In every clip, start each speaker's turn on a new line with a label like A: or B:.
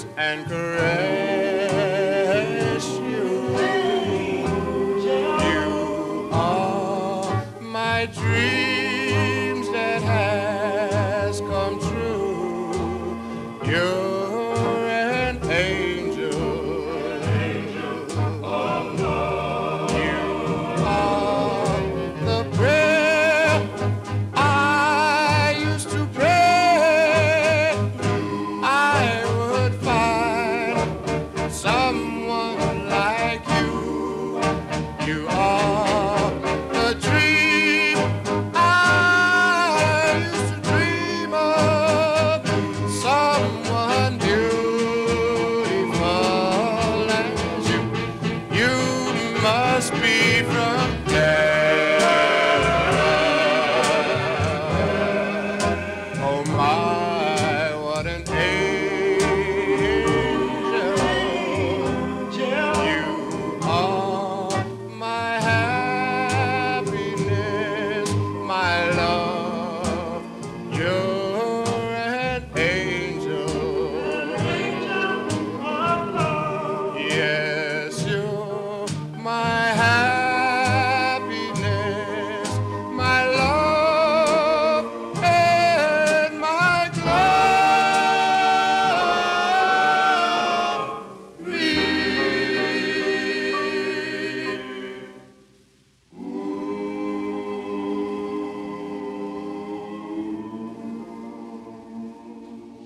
A: kiss and caress you. You are my dreams that has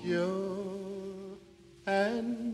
A: you and